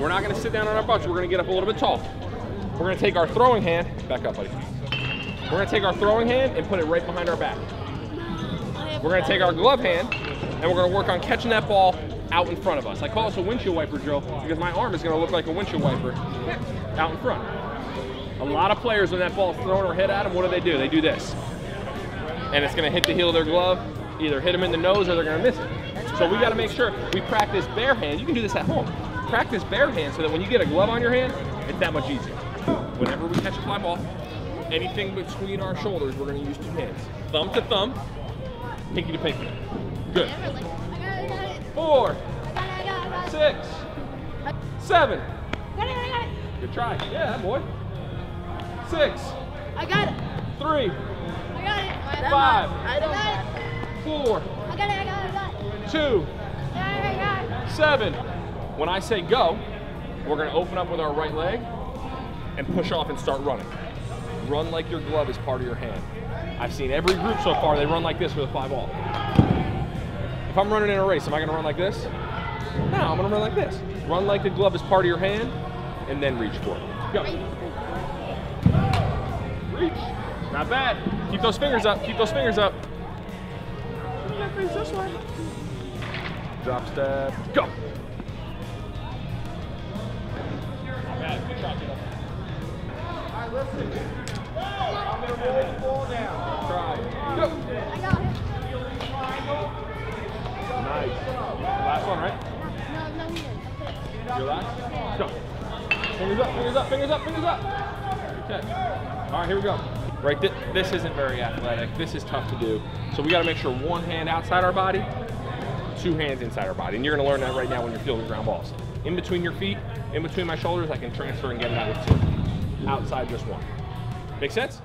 We're not gonna sit down on our butts. We're gonna get up a little bit tall. We're gonna take our throwing hand, back up, buddy. We're gonna take our throwing hand and put it right behind our back. We're gonna take our glove hand and we're gonna work on catching that ball out in front of us. I call this a windshield wiper drill because my arm is gonna look like a windshield wiper out in front. A lot of players, when that ball is thrown or hit at them, what do they do? They do this. And it's gonna hit the heel of their glove, either hit them in the nose or they're gonna miss it. So we gotta make sure we practice bare hand. You can do this at home. Practice bare hand so that when you get a glove on your hand, it's that much easier. Whenever we catch a fly ball, anything between our shoulders, we're gonna use two hands. Thumb to thumb, pinky to pinky. Good. Four, six, seven. Good try. Yeah, boy. Six, I got it. three, I got it. Five. I got it. four, I got it. I got it. Two. I got it. seven. When I say go, we're gonna open up with our right leg and push off and start running. Run like your glove is part of your hand. I've seen every group so far, they run like this with a fly ball. If I'm running in a race, am I gonna run like this? No, I'm gonna run like this. Run like the glove is part of your hand and then reach for it. Go. Reach. Not bad. Keep those fingers up. Keep those fingers up. Yeah, face this way. Drop step. Go. Nice. Last one, right? No, no, he didn't. Your last? Go. Fingers up, fingers up, fingers up, fingers up. Okay. All right, here we go. Right, th this isn't very athletic. This is tough to do. So we gotta make sure one hand outside our body, two hands inside our body. And you're gonna learn that right now when you're fielding ground balls. In between your feet, in between my shoulders, I can transfer and get it out with two. Outside just one. Make sense?